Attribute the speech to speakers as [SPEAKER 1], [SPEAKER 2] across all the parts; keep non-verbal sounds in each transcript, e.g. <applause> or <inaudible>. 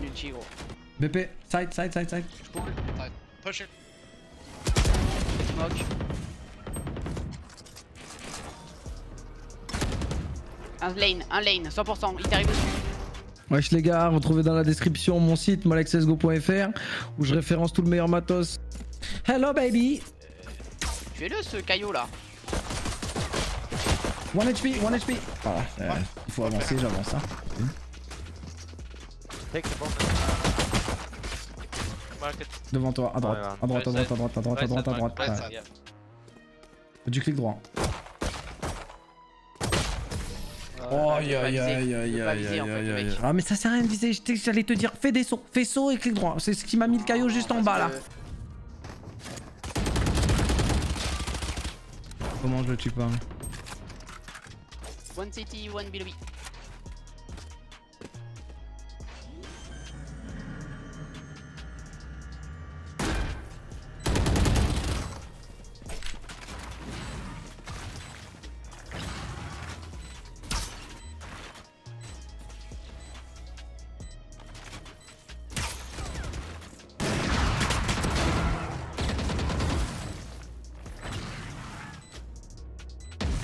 [SPEAKER 1] un ulti gros.
[SPEAKER 2] BP, side, side, side, side.
[SPEAKER 1] Je pull.
[SPEAKER 3] Side. Push it.
[SPEAKER 1] Smoke. Un lane, un lane, 100%, il t'arrive dessus.
[SPEAKER 2] Wesh les gars, retrouvez dans la description mon site malexsgo.fr où je référence tout le meilleur matos. Hello baby
[SPEAKER 1] Tuez-le ce caillot là.
[SPEAKER 2] 1 HP, 1 HP Voilà, euh, il faut avancer, j'avance. Hein.
[SPEAKER 4] Take the bomb. Market.
[SPEAKER 2] Devant toi, à droite, à droite, à droite, à droite, à droite, à droite, à droite. Du clic droit.
[SPEAKER 1] Oh,
[SPEAKER 2] Aïe aïe aïe aïe aïe aïe aïe aïe. Ah mais ça sert à rien de viser, j'allais te dire fais des sauts, fais saut et clic droit. C'est ce qui m'a mis le caillot juste en bas là. Comment je le tue pas
[SPEAKER 1] One city, one below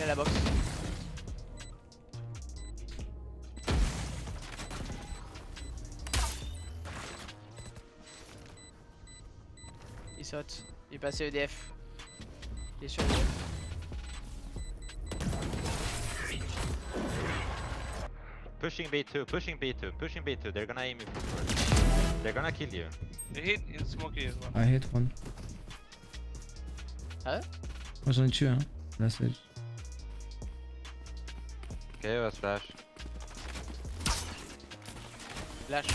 [SPEAKER 1] la box. Il saute. Il est passé EDF. Il est sur EDF.
[SPEAKER 4] Pushing B2, pushing B2, pushing B2. They're gonna aim you first. They're gonna kill you.
[SPEAKER 5] They hit in smoky as well.
[SPEAKER 2] I hit one.
[SPEAKER 1] Ah ouais?
[SPEAKER 2] Moi j'en ai tué hein. Là c'est.
[SPEAKER 4] Okay, let's flash.
[SPEAKER 1] Flash.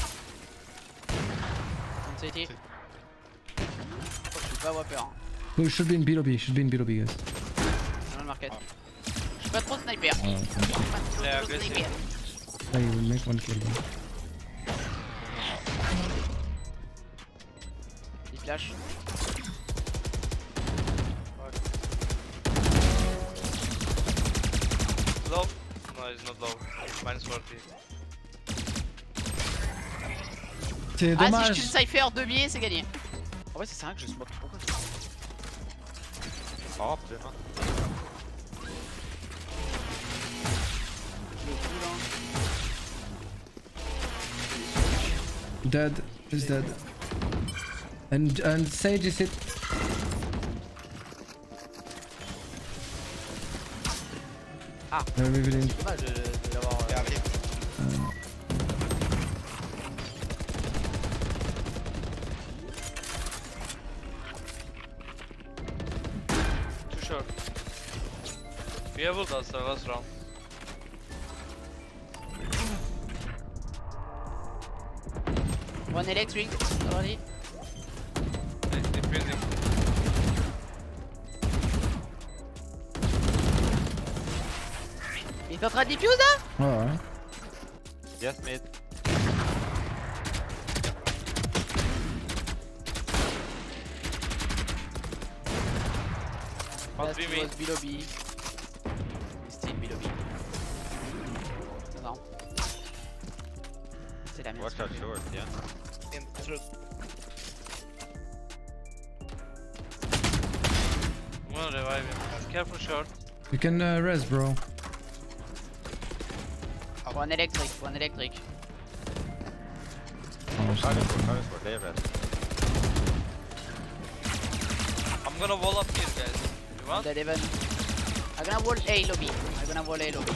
[SPEAKER 1] One city. Oh, je suis pas Whopper. Hein.
[SPEAKER 2] Oh, should be in B, should be in B guys.
[SPEAKER 1] Dans le market. Je suis pas trop sniper.
[SPEAKER 2] Ouais,
[SPEAKER 1] Pas trop, trop sniper.
[SPEAKER 2] Il will make one kill.
[SPEAKER 1] Il flash.
[SPEAKER 5] Low? No, he's not low. Minus 40.
[SPEAKER 2] C'est
[SPEAKER 1] Ah si je tue le Cypher deux biais c'est gagné. En vrai c'est ça que je smoke. Pourquoi je
[SPEAKER 4] Oh,
[SPEAKER 1] là
[SPEAKER 2] Dead, is dead. And, and Sage is hit.
[SPEAKER 1] Ah.
[SPEAKER 2] Uh, revealing.
[SPEAKER 1] C'est dommage de, de l'avoir. euh.
[SPEAKER 5] We have the last round.
[SPEAKER 1] One electric already. Est en train de diffuse là
[SPEAKER 2] Ouais, ouais.
[SPEAKER 4] Yes,
[SPEAKER 1] Last was below B. He's still below B. Non, non. C'est la merde.
[SPEAKER 4] Watch out short, yeah.
[SPEAKER 3] In truth.
[SPEAKER 5] I'm gonna revive him. Careful short.
[SPEAKER 2] You can uh, res, bro.
[SPEAKER 1] One electric, one electric.
[SPEAKER 2] Oh,
[SPEAKER 4] Try to score, try. They have.
[SPEAKER 5] I'm gonna wall up here, guys. You want?
[SPEAKER 1] Dead even. I'm gonna wall A lobby. I'm gonna wall A lobby.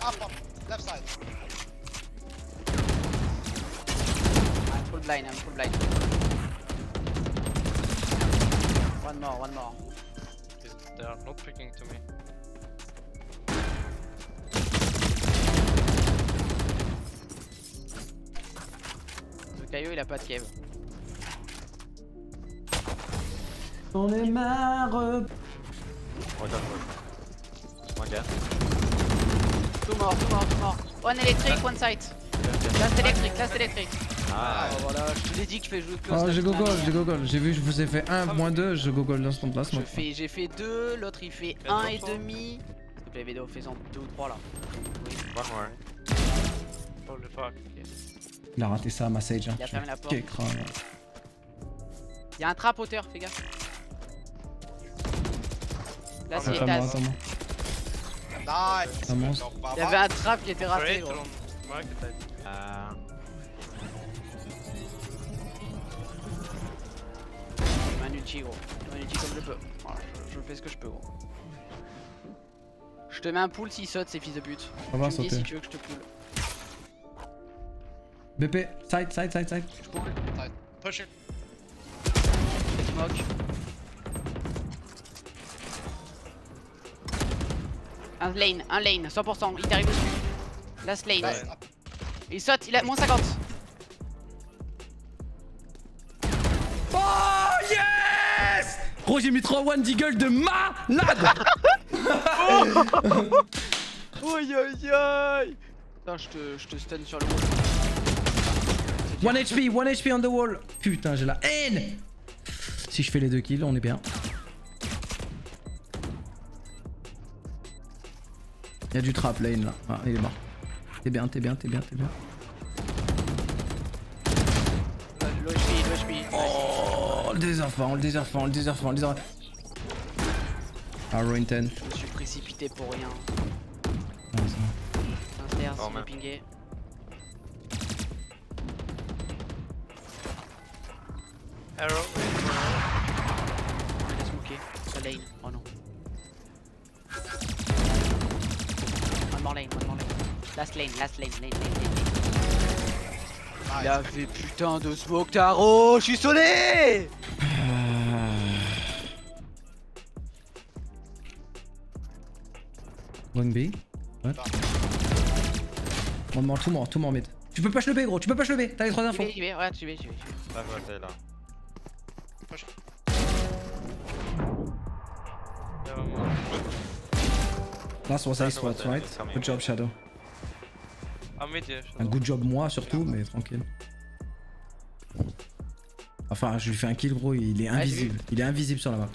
[SPEAKER 3] Up, up. Left side.
[SPEAKER 1] I'm full blind, I'm full blind. One more, one more.
[SPEAKER 5] They are not picking to me.
[SPEAKER 1] Le caillou il a pas de cave.
[SPEAKER 2] On est marre.
[SPEAKER 4] Watch out short. One gas.
[SPEAKER 1] Two more, two more, two more. One electric, one site. Last electric, last electric.
[SPEAKER 4] Ah,
[SPEAKER 1] Oh voilà, je te l'ai dit que je fais jouer que
[SPEAKER 2] Oh, j'ai gogol, j'ai gogol. J'ai vu, je vous ai fait 1 moins 2, je gogol dans son place.
[SPEAKER 1] Je fais, j'ai fait deux, l'autre il fait un et demi. te plaît, vidéo, fais-en deux ou trois là.
[SPEAKER 4] One more.
[SPEAKER 5] Holy fuck.
[SPEAKER 2] Il a raté ça, ma Sage. Hein.
[SPEAKER 1] Il a fermé la porte.
[SPEAKER 2] Quel crâne.
[SPEAKER 1] Y'a un trap hauteur, fais gaffe. Là, c'est
[SPEAKER 2] attends-moi.
[SPEAKER 3] Nice.
[SPEAKER 1] Il y avait un trap qui était raté, gros.
[SPEAKER 5] On market, I think.
[SPEAKER 4] Uh,
[SPEAKER 1] Manucci, gros. Manucci comme je peux. Voilà, je, je fais ce que je peux, gros. Je te mets un pull s'il saute, ces fils de pute.
[SPEAKER 2] On va
[SPEAKER 1] tu me dis
[SPEAKER 2] sauter.
[SPEAKER 1] si tu veux que je te pull.
[SPEAKER 2] BP, side, side, side, side.
[SPEAKER 1] Je pull.
[SPEAKER 3] Push it.
[SPEAKER 1] Smoke. Un lane, un lane, 100%, il t'arrive dessus. Last lane.
[SPEAKER 3] Nice.
[SPEAKER 1] Il saute, il a moins 50.
[SPEAKER 2] Oh yes Gros, j'ai mis 3 one deagle de malade <laughs>
[SPEAKER 1] Aïe aïe aïe Putain, je te, je te stun sur le wall.
[SPEAKER 2] 1 HP, 1 HP on the wall. Putain, j'ai la haine. Si je fais les deux kills, on est bien. Il y a du trap lane là. Ah, il est mort. T'es bien, t'es bien, t'es bien, t'es bien. Oh, le déserfant, le déserfant, le déserfant, le déserfant. Ah, Ruin 10.
[SPEAKER 1] Je me suis précipité pour rien.
[SPEAKER 2] Ah,
[SPEAKER 1] stairs,
[SPEAKER 4] Oh,
[SPEAKER 1] il m'a
[SPEAKER 4] man.
[SPEAKER 1] pingé.
[SPEAKER 5] Arrow, arrow.
[SPEAKER 1] Il smoké. Lane. Oh non. More lane, one more lane. Last lane, last lane, lane, lane, lane. lane. Il a fait putain de smoke taro, je suis sonné
[SPEAKER 2] Going B. What? One more, two more, two more mid. Tu peux pas le B gros, tu peux pas le B, t'as les trois
[SPEAKER 1] J'y
[SPEAKER 2] infos.
[SPEAKER 1] vais, j'y vais, ouais, j'y vais, j'y vais. j'y vais.
[SPEAKER 4] ça va, c'est là.
[SPEAKER 2] Last was ace
[SPEAKER 4] there,
[SPEAKER 2] right? Good job Shadow.
[SPEAKER 5] I'm mid here.
[SPEAKER 2] Un good job moi surtout, mais tranquille. Enfin, je lui fais un kill gros, il est invisible. Il est invisible sur la map.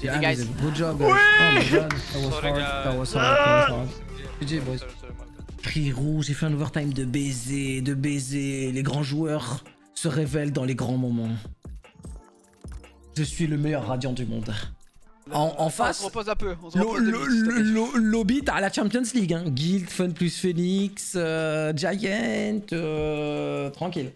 [SPEAKER 2] Il est invisible. Good job guys. Oh my god, that was hard. That was hard. That was hard. GG boys. Frérot, j'ai fait un overtime de baiser, de baiser. Les grands joueurs se révèlent dans les grands moments. Je suis le meilleur radiant du monde. En, en
[SPEAKER 1] On
[SPEAKER 2] face, lobby, t'as la Champions League. Hein. Guild, Fun plus Phoenix, euh, Giant, euh, tranquille.